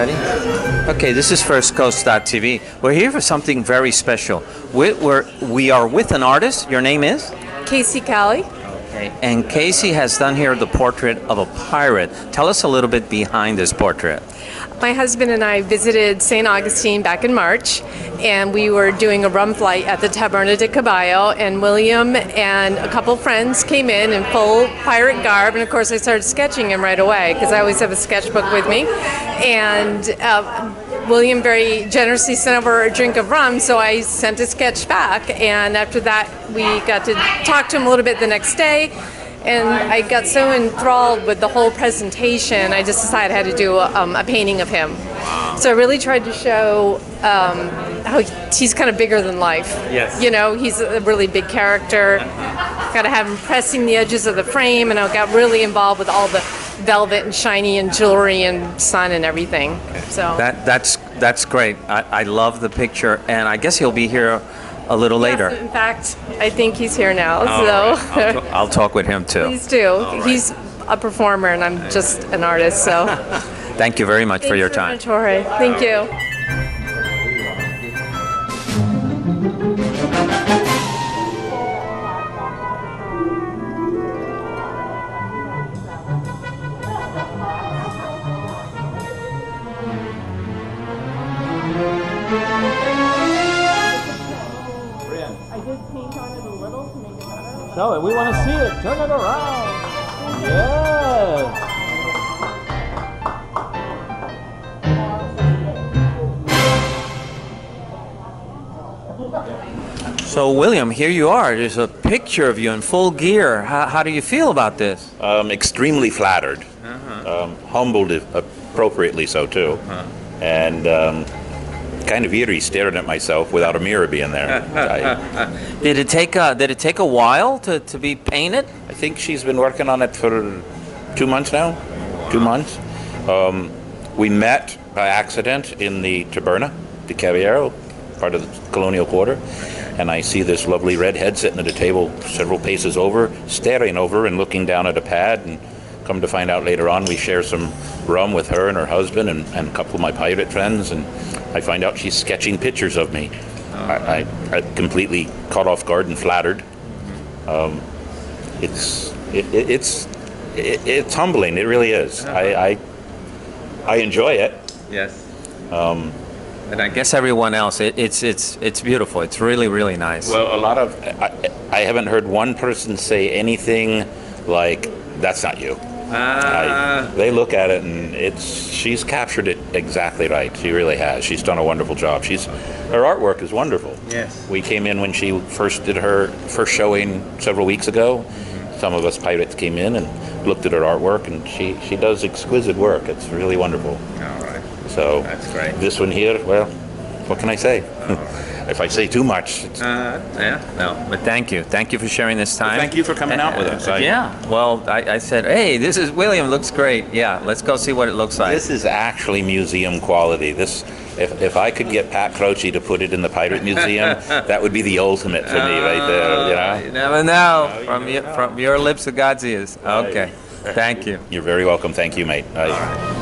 Ready? Okay, this is First Coast.tv. We're here for something very special. We, we're, we are with an artist. Your name is? KC Cali. Okay. And KC has done here the portrait of a pirate. Tell us a little bit behind this portrait. My husband and I visited St. Augustine back in March, and we were doing a rum flight at the Taberna de Caballo, and William and a couple friends came in in full pirate garb, and of course I started sketching him right away because I always have a sketchbook with me, and uh, William very generously sent over a drink of rum, so I sent a sketch back, and after that we got to talk to him a little bit the next day and I got so enthralled with the whole presentation, I just decided I had to do a, um, a painting of him. So I really tried to show um, how he's kind of bigger than life. Yes. You know, he's a really big character. Got to have him pressing the edges of the frame, and I got really involved with all the velvet and shiny and jewelry and sun and everything. So That that's that's great. I, I love the picture, and I guess he'll be here a little Yes, later. in fact, I think he's here now. All so right. I'll, t- I'll talk with him too. please do. right. He's a performer, and I'm just an artist. So. Thank you very much for your time. Thanks very much, Jorge. Thank you. I did paint on it a little to make it better. Show it. We want to see it. Turn it around. Yes. So, William, here you are. There's a picture of you in full gear. How, how do you feel about this? Um, extremely flattered, um, humbled appropriately so too, and um, kind of eerie staring at myself without a mirror being there. I, Did it take a Did it take a while to, to be painted? I think she's been working on it for two months now. Two months. Um, we met by accident in the Taberna de Caballero, part of the colonial quarter, and I see this lovely redhead sitting at a table several paces over, staring over and looking down at a pad. And come to find out later on, we share some rum with her and her husband and, and a couple of my pirate friends, and I find out she's sketching pictures of me. I, I, I completely caught off guard and flattered it's it, it, it's it, it's humbling. It really is. I, I I enjoy it. Yes. Um, and I guess everyone else, it, it's it's it's beautiful. It's really really nice. Well, a lot of I, I haven't heard one person say anything like that's not you. Uh, I, they look at it and it's she's captured it exactly right. She really has. She's done a wonderful job. She's her artwork is wonderful. Yes. We came in when she first did her first showing several weeks ago. Some of us pirates came in and looked at her artwork, and she she does exquisite work. It's really wonderful. All right. So That's great. This one here, well, what can I say? if I say too much, it's, Uh, yeah. No, but thank you. Thank you for sharing this time. thank you for coming out with us. Uh, uh, I- yeah. Well, I, I said, hey, this is William. Looks great. Yeah. Let's go see what it looks like. this is actually museum quality. This, if, if I could get Pat Croce to put it in the Pirate Museum, that would be the ultimate for me right there. Uh, you know. You never know. From your, from your lips to God's ears. Okay. Thank you. You're very welcome. Thank you, mate. I-